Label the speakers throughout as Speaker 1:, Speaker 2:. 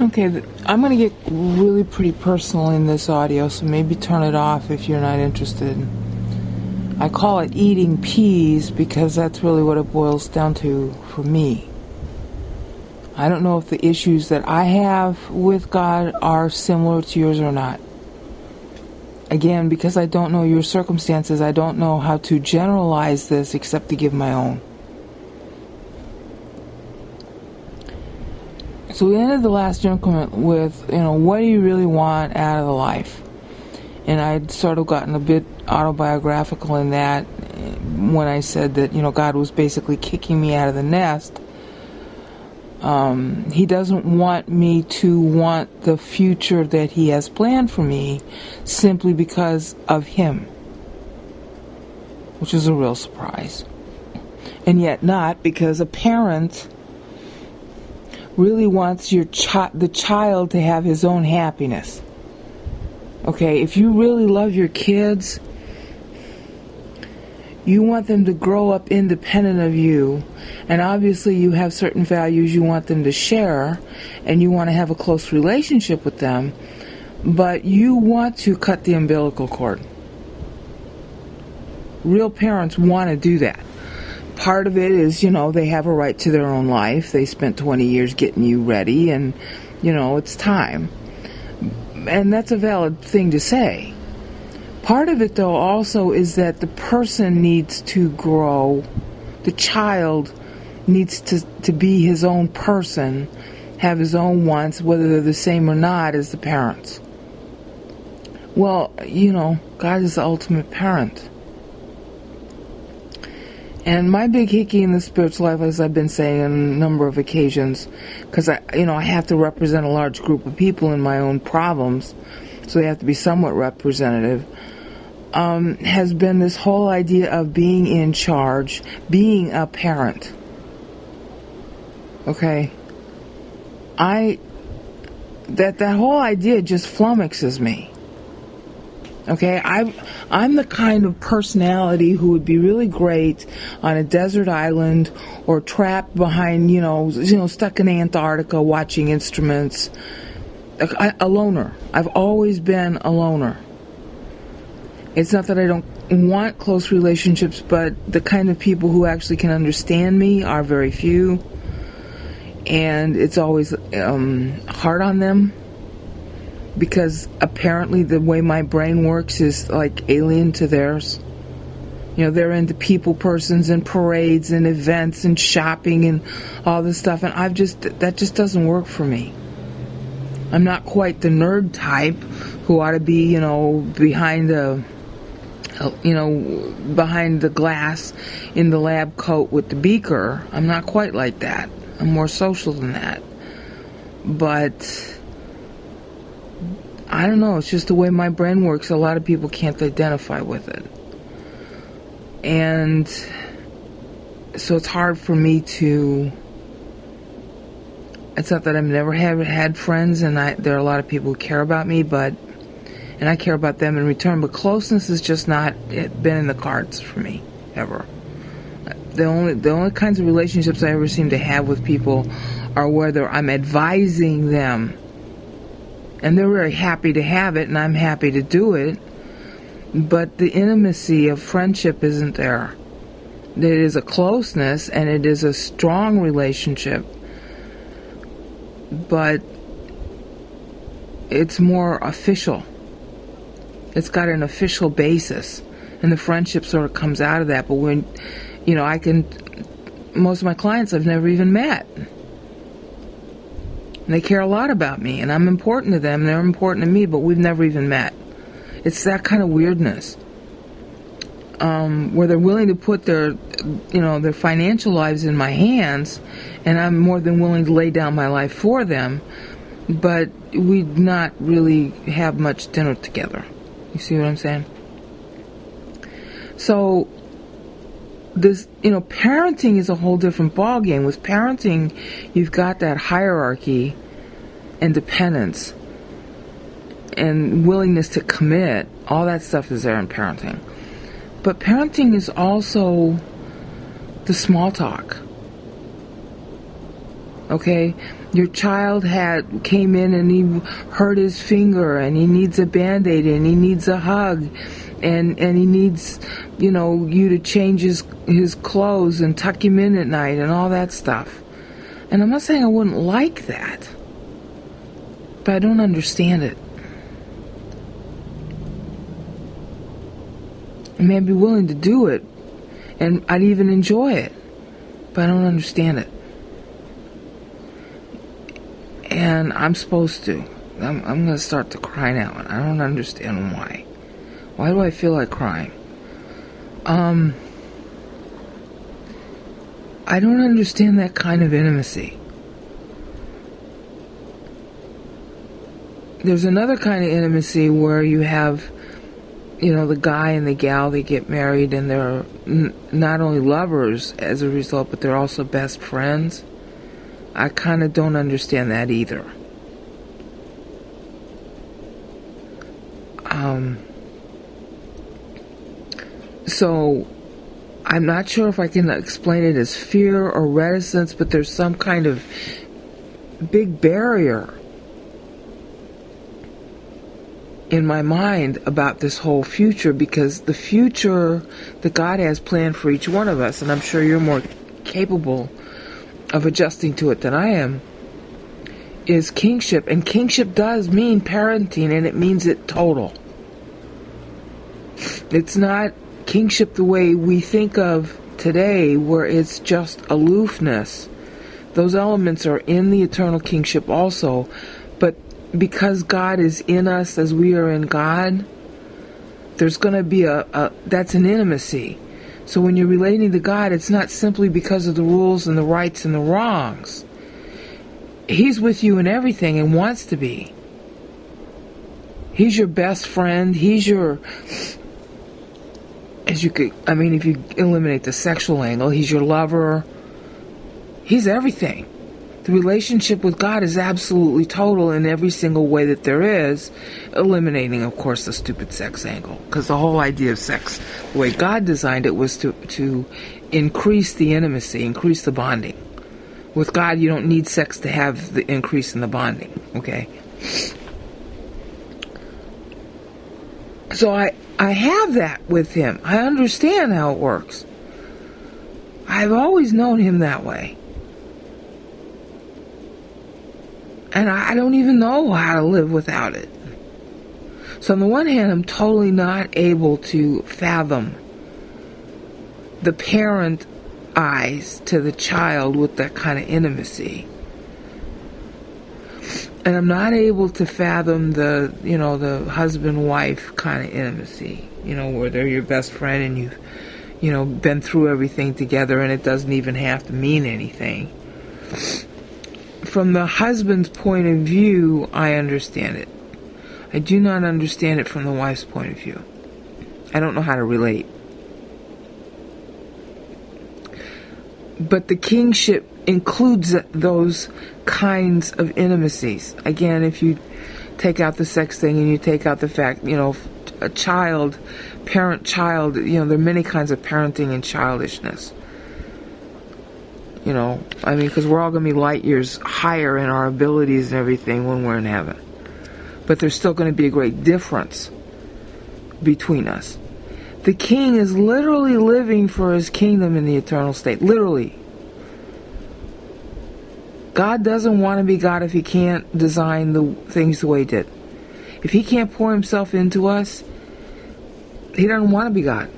Speaker 1: Okay, I'm going to get really pretty personal in this audio, so maybe turn it off if you're not interested. I call it eating peas because that's really what it boils down to for me. I don't know if the issues that I have with God are similar to yours or not. Again, because I don't know your circumstances, I don't know how to generalize this except to give my own. So we ended the last increment with, you know, what do you really want out of the life? And I'd sort of gotten a bit autobiographical in that when I said that, you know, God was basically kicking me out of the nest. Um, he doesn't want me to want the future that He has planned for me simply because of Him, which is a real surprise. And yet not because a parent really wants your chi- the child to have his own happiness. Okay, if you really love your kids, you want them to grow up independent of you, and obviously you have certain values you want them to share, and you want to have a close relationship with them, but you want to cut the umbilical cord. Real parents want to do that part of it is, you know, they have a right to their own life. They spent 20 years getting you ready, and, you know, it's time. And that's a valid thing to say. Part of it, though, also is that the person needs to grow. The child needs to, to be his own person, have his own wants, whether they're the same or not as the parents. Well, you know, God is the ultimate parent. And my big hickey in the spiritual life, as I've been saying on a number of occasions, because I, you know, I have to represent a large group of people in my own problems, so they have to be somewhat representative. Um, has been this whole idea of being in charge, being a parent. Okay, I that that whole idea just flummoxes me. Okay, I'm I'm the kind of personality who would be really great on a desert island or trapped behind, you know, you know, stuck in Antarctica watching instruments. A, a loner. I've always been a loner. It's not that I don't want close relationships, but the kind of people who actually can understand me are very few, and it's always um, hard on them because apparently the way my brain works is like alien to theirs. You know, they're into people persons and parades and events and shopping and all this stuff, and I've just, that just doesn't work for me. I'm not quite the nerd type who ought to be, you know, behind the, you know, behind the glass in the lab coat with the beaker. I'm not quite like that. I'm more social than that. But I don't know, it's just the way my brain works. A lot of people can't identify with it. And so it's hard for me to. It's not that I've never have had friends, and I, there are a lot of people who care about me, but and I care about them in return. But closeness has just not been in the cards for me ever. The only the only kinds of relationships I ever seem to have with people are whether I'm advising them and they're very happy to have it, and I'm happy to do it. But the intimacy of friendship isn't there. It is a closeness and it is a strong relationship, but it's more official. It's got an official basis, and the friendship sort of comes out of that. But when, you know, I can, most of my clients I've never even met and they care a lot about me, and I'm important to them, and they're important to me, but we've never even met. It's that kind of weirdness. Um, where they're willing to put their, you know, their financial lives in my hands, and I'm more than willing to lay down my life for them, but we'd not really have much dinner together. You see what I'm saying? So this you know parenting is a whole different ballgame. With parenting you've got that hierarchy and dependence and willingness to commit. All that stuff is there in parenting. But parenting is also the small talk. Okay? Your child had came in and he hurt his finger and he needs a band-aid and he needs a hug and and he needs you know you to change his his clothes and tuck him in at night and all that stuff. And I'm not saying I wouldn't like that. But I don't understand it. I may be willing to do it and I'd even enjoy it. But I don't understand it and I'm supposed to. I'm, I'm going to start to cry now, and I don't understand why. Why do I feel like crying? Um, I don't understand that kind of intimacy. There's another kind of intimacy where you have, you know, the guy and the gal, they get married and they're n- not only lovers as a result, but they're also best friends. I kind of don't understand that either. Um, so I'm not sure if I can explain it as fear or reticence, but there's some kind of big barrier in my mind about this whole future because the future that God has planned for each one of us, and I'm sure you're more capable of adjusting to it than I am is kingship. And kingship does mean parenting, and it means it total. It's not kingship the way we think of today, where it's just aloofness. Those elements are in the eternal kingship also, but because God is in us as we are in God, there's going to be a, a that's an intimacy so when you're relating to God, it's not simply because of the rules and the rights and the wrongs. He's with you in everything and wants to be. He's your best friend. He's your, as you could, I mean, if you eliminate the sexual angle, he's your lover. He's everything. The relationship with God is absolutely total in every single way that there is, eliminating, of course, the stupid sex angle. Because the whole idea of sex, the way God designed it, was to, to increase the intimacy, increase the bonding. With God, you don't need sex to have the increase in the bonding, okay? So I, I have that with him. I understand how it works. I've always known him that way. And I don't even know how to live without it. So, on the one hand, I'm totally not able to fathom the parent eyes to the child with that kind of intimacy. And I'm not able to fathom the, you know, the husband wife kind of intimacy, you know, where they're your best friend and you've, you know, been through everything together and it doesn't even have to mean anything from the husband's point of view, I understand it. I do not understand it from the wife's point of view. I don't know how to relate. But the kingship includes those kinds of intimacies. Again, if you take out the sex thing and you take out the fact, you know, a child, parent child, you know, there are many kinds of parenting and childishness. You know, I mean, because we're all going to be light years higher in our abilities and everything when we're in heaven. But there's still going to be a great difference between us. The king is literally living for his kingdom in the eternal state. Literally. God doesn't want to be God if he can't design the things the way he did. If he can't pour himself into us, he doesn't want to be God.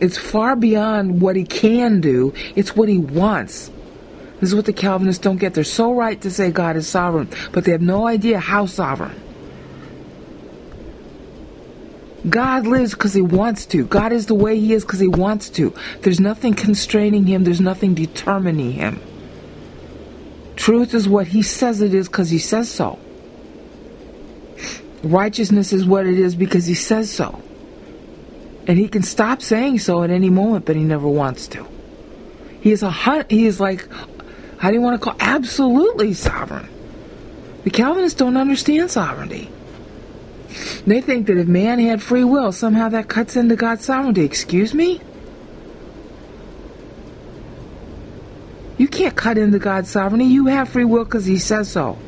Speaker 1: It's far beyond what he can do, it's what he wants. This is what the Calvinists don't get. They're so right to say God is sovereign, but they have no idea how sovereign. God lives because he wants to. God is the way he is because he wants to. There's nothing constraining him, there's nothing determining him. Truth is what he says it is because he says so. Righteousness is what it is because he says so. And he can stop saying so at any moment, but he never wants to. He is a he is like how do you want to call absolutely sovereign. The Calvinists don't understand sovereignty. They think that if man had free will, somehow that cuts into God's sovereignty. Excuse me? You can't cut into God's sovereignty. You have free will because He says so.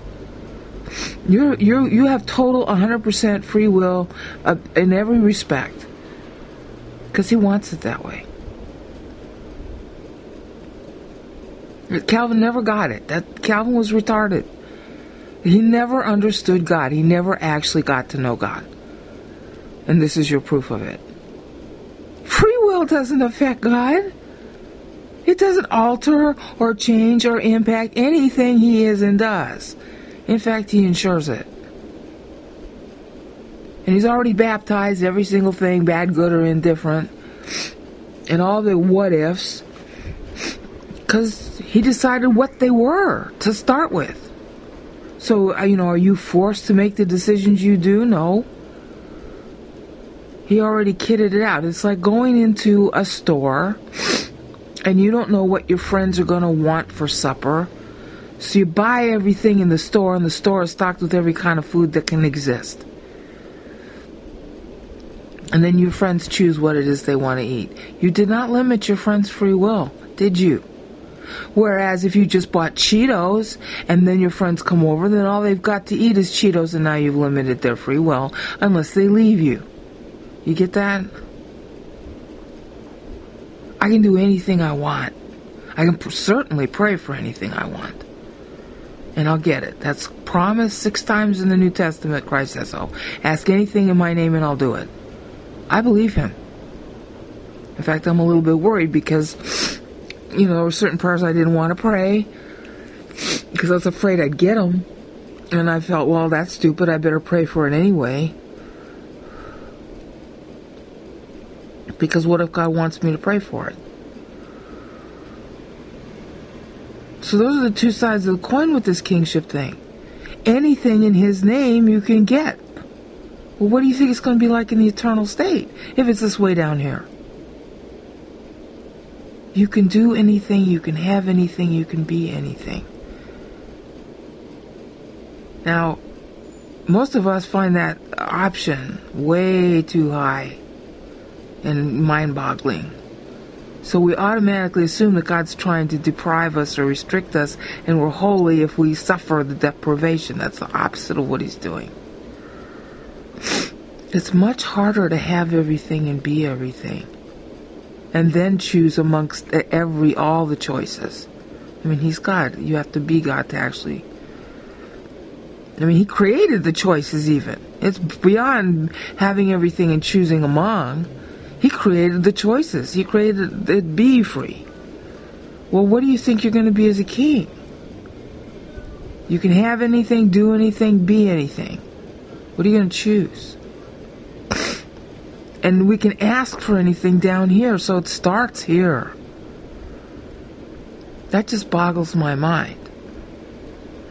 Speaker 1: You're you you have total 100% free will uh, in every respect because He wants it that way. Calvin never got it. That Calvin was retarded. He never understood God. He never actually got to know God. And this is your proof of it. Free will doesn't affect God. It doesn't alter or change or impact anything he is and does. In fact, he ensures it. And he's already baptized every single thing, bad, good, or indifferent, and all the what ifs, because he decided what they were to start with. So, uh, you know, are you forced to make the decisions you do? No. He already kitted it out. It's like going into a store and you don't know what your friends are going to want for supper. So you buy everything in the store, and the store is stocked with every kind of food that can exist. And then your friends choose what it is they want to eat. You did not limit your friends' free will, did you? Whereas if you just bought Cheetos and then your friends come over, then all they've got to eat is Cheetos, and now you've limited their free will unless they leave you. You get that? I can do anything I want. I can certainly pray for anything I want. And I'll get it. That's promised six times in the New Testament. Christ says so. Ask anything in my name and I'll do it. I believe him. In fact, I'm a little bit worried because, you know, there were certain prayers I didn't want to pray because I was afraid I'd get them. And I felt, well, that's stupid. I better pray for it anyway. Because what if God wants me to pray for it? So those are the two sides of the coin with this kingship thing. Anything in his name you can get. Well, what do you think it's going to be like in the eternal state if it's this way down here? You can do anything, you can have anything, you can be anything. Now, most of us find that option way too high and mind boggling. So we automatically assume that God's trying to deprive us or restrict us, and we're holy if we suffer the deprivation. That's the opposite of what He's doing. It's much harder to have everything and be everything, and then choose amongst every all the choices. I mean, He's God. You have to be God to actually. I mean, He created the choices. Even it's beyond having everything and choosing among. He created the choices. He created it be free. Well, what do you think you're going to be as a king? You can have anything, do anything, be anything. What are you going to choose? And we can ask for anything down here, so it starts here. That just boggles my mind.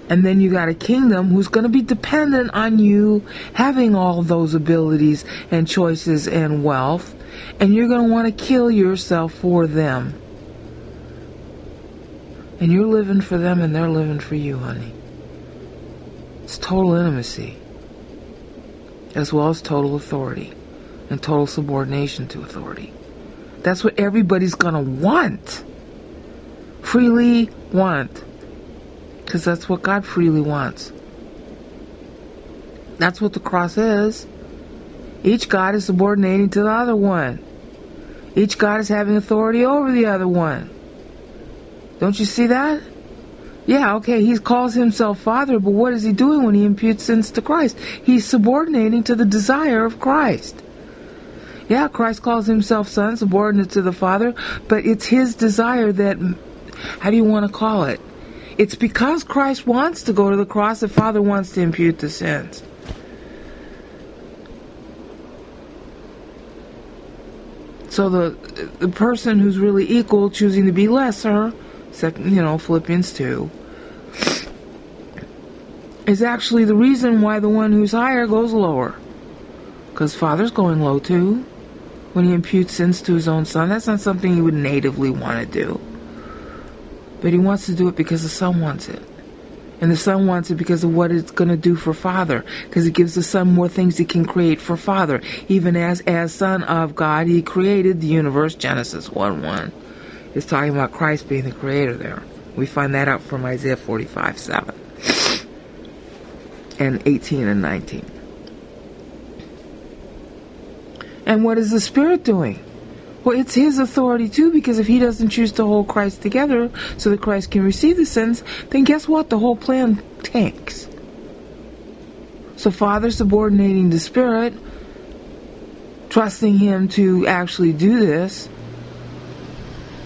Speaker 1: And then you got a kingdom who's going to be dependent on you having all those abilities and choices and wealth and you're going to want to kill yourself for them. And you're living for them and they're living for you, honey. It's total intimacy, as well as total authority and total subordination to authority. That's what everybody's going to want. Freely want. Because that's what God freely wants. That's what the cross is. Each God is subordinating to the other one. Each God is having authority over the other one. Don't you see that? Yeah, okay, he calls himself Father, but what is he doing when he imputes sins to Christ? He's subordinating to the desire of Christ. Yeah, Christ calls himself Son, subordinate to the Father, but it's his desire that, how do you want to call it? It's because Christ wants to go to the cross the Father wants to impute the sins. So the the person who's really equal choosing to be lesser, second, you know, Philippians 2, is actually the reason why the one who's higher goes lower. Because Father's going low too. When he imputes sins to his own son, that's not something he would natively want to do. But he wants to do it because the son wants it. And the Son wants it because of what it's going to do for Father. Because it gives the Son more things he can create for Father. Even as, as Son of God, he created the universe. Genesis 1 1 is talking about Christ being the creator there. We find that out from Isaiah 45 7 and 18 and 19. And what is the Spirit doing? Well, it's his authority too, because if he doesn't choose to hold Christ together so that Christ can receive the sins, then guess what? The whole plan tanks. So, Father subordinating the Spirit, trusting him to actually do this,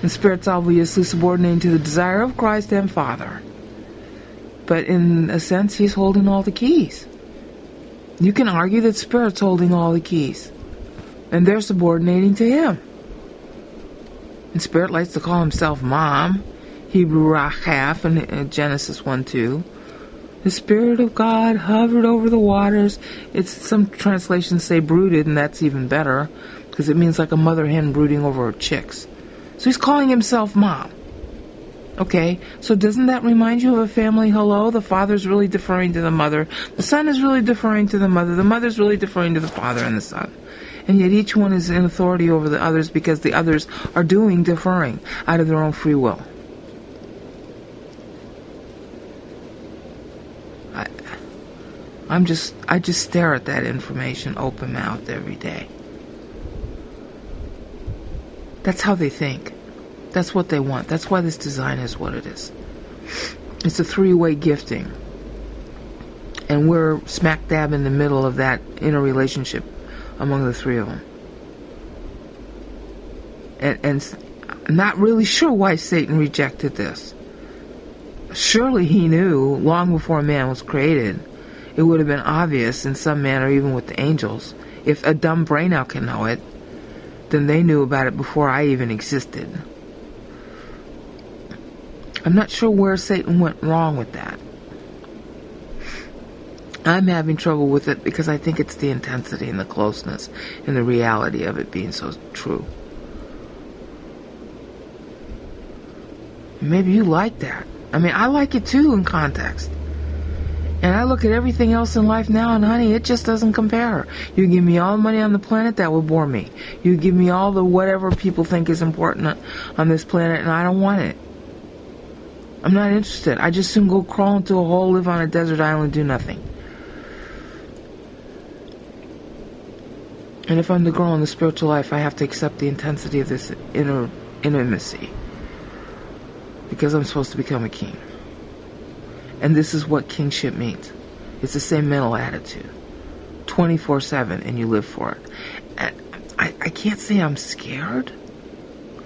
Speaker 1: and Spirit's obviously subordinating to the desire of Christ and Father. But in a sense, he's holding all the keys. You can argue that Spirit's holding all the keys, and they're subordinating to him. And Spirit likes to call himself Mom, Hebrew Rachaf in Genesis 1 2. The Spirit of God hovered over the waters. It's some translations say brooded, and that's even better because it means like a mother hen brooding over her chicks. So he's calling himself Mom. Okay, so doesn't that remind you of a family hello? The father's really deferring to the mother. The son is really deferring to the mother. The mother's really deferring to the father and the son and yet each one is in authority over the others because the others are doing deferring out of their own free will. I, I'm just, I just stare at that information open mouthed every day. That's how they think. That's what they want. That's why this design is what it is. It's a three way gifting. And we're smack dab in the middle of that inner relationship among the three of them. And, and not really sure why Satan rejected this. Surely he knew long before man was created. It would have been obvious in some manner, even with the angels. If a dumb brain out can know it, then they knew about it before I even existed. I'm not sure where Satan went wrong with that. I'm having trouble with it because I think it's the intensity and the closeness and the reality of it being so true. Maybe you like that. I mean, I like it too in context. And I look at everything else in life now, and honey, it just doesn't compare. You give me all the money on the planet, that would bore me. You give me all the whatever people think is important on this planet, and I don't want it. I'm not interested. I just soon go crawl into a hole, live on a desert island, do nothing. And if I'm to grow in the spiritual life, I have to accept the intensity of this inner intimacy. Because I'm supposed to become a king. And this is what kingship means. It's the same mental attitude. 24 7, and you live for it. And I, I can't say I'm scared.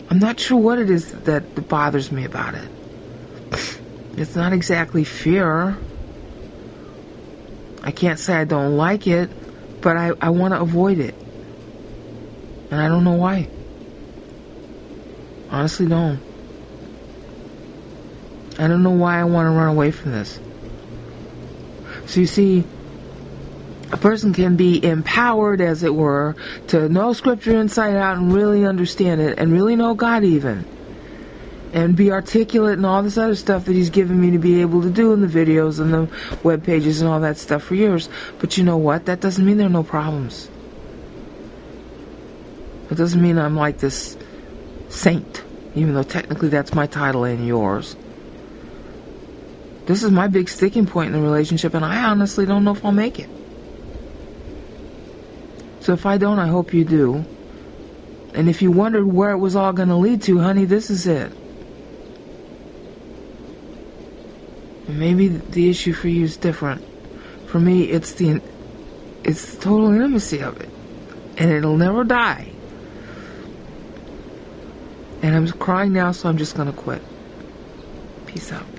Speaker 1: I'm not sure what it is that bothers me about it. It's not exactly fear. I can't say I don't like it, but I, I want to avoid it. And I don't know why. Honestly, don't. I don't know why I want to run away from this. So you see, a person can be empowered, as it were, to know Scripture inside out and really understand it, and really know God even, and be articulate and all this other stuff that He's given me to be able to do in the videos and the web pages and all that stuff for years. But you know what? That doesn't mean there are no problems. It doesn't mean I'm like this saint, even though technically that's my title and yours. This is my big sticking point in the relationship, and I honestly don't know if I'll make it. So if I don't, I hope you do. And if you wondered where it was all going to lead to, honey, this is it. Maybe the issue for you is different. For me, it's the it's the total intimacy of it, and it'll never die. And I'm crying now, so I'm just going to quit. Peace out.